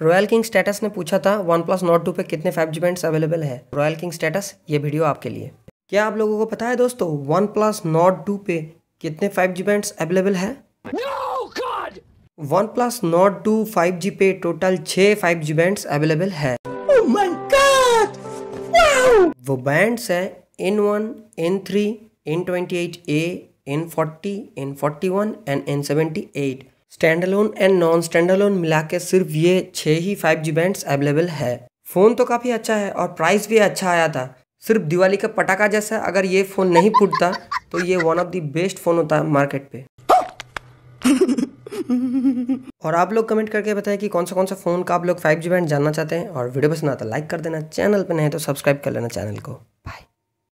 Royal king status ने पूछा था वन प्लस नोट टू पे कितने फाइव जी बैंड अवेलेबल है? रॉयल किंग स्टेटस ये वीडियो आपके लिए। क्या आप लोगों को पता है दोस्तों वन प्लस नोट टू पे कितने फाइव जी बैंड अवेलेबल है OnePlus Note two five G पे टोटल छह फाइव जी बैंड अवेलेबल है। Oh वो बैंड्स है N one N three N twenty eight A N forty N forty one and N seventy eight standalone and non standalone मिला के सिर्फ़ ये छः ही फाइव जी बैंड अवेलेबल है। फ़ोन तो काफ़ी अच्छा है और प्राइस भी अच्छा आया था। सिर्फ़ दिवाली का पटाखा जैसा अगर ये फ़ोन नहीं फूटता तो ये one of the best phone होता है मार्केट पे। और आप लोग कमेंट करके बताएँ कि कौन सा कौन सा फ़ोन का आप लोग फाइव जी बैंड जानना चाहते हैं और वीडियो पसंद आता लाइक कर देना। चैनल पर नहीं तो सब्सक्राइब कर लेना चैनल को।